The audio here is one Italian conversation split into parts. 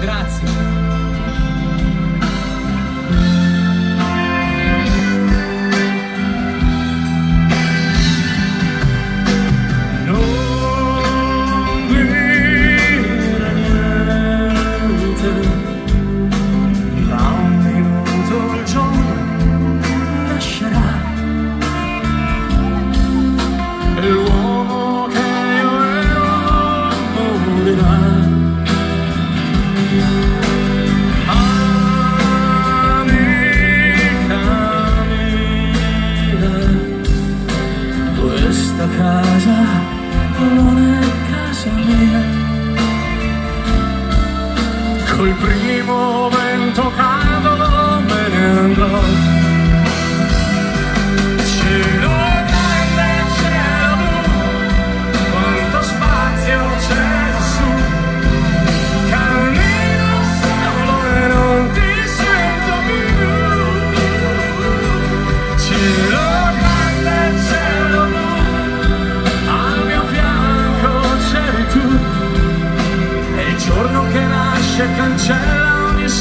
Grazie. primo vento caldo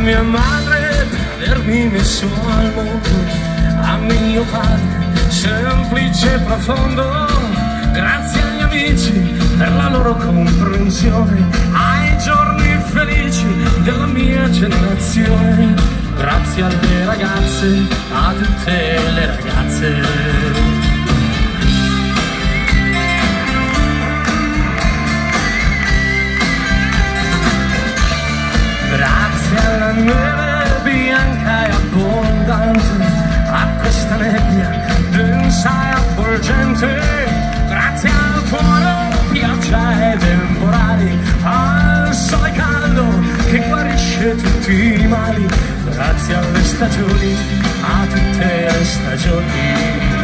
mia madre, per avermi messo al mondo, a mio padre, semplice e profondo, grazie agli amici per la loro comprensione, ai giorni felici della mia generazione, grazie alle ragazze, a tutte le ragazze. mare al ah, sole caldo che guarisce tutti i mali. Grazie alle stagioni a tutte le stagioni.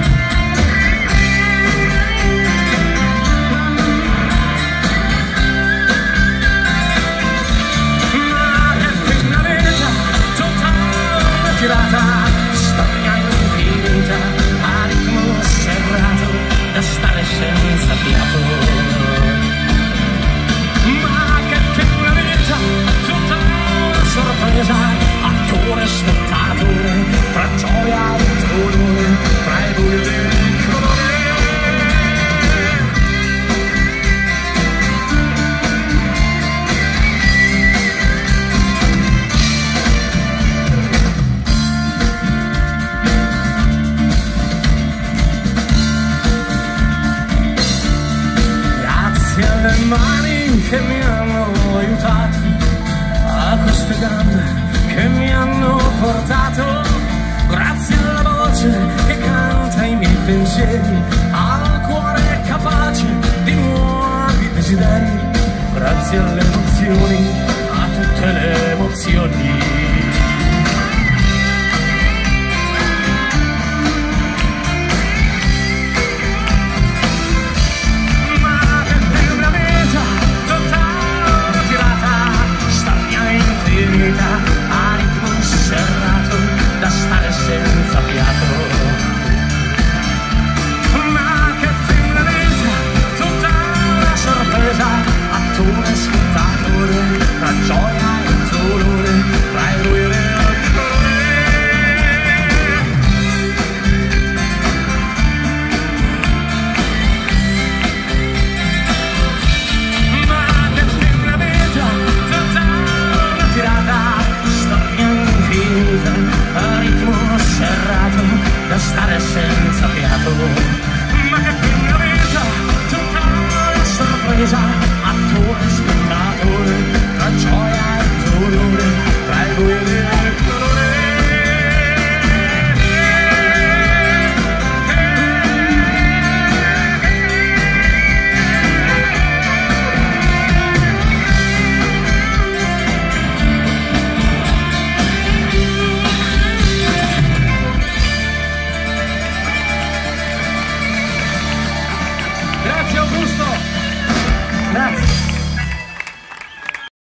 Mani che mi hanno aiutato a queste gambe che mi hanno portato. Grazie alla voce che canta i miei pensieri al cuore capace di nuovi desideri. Grazie alle emozioni a tutte le emozioni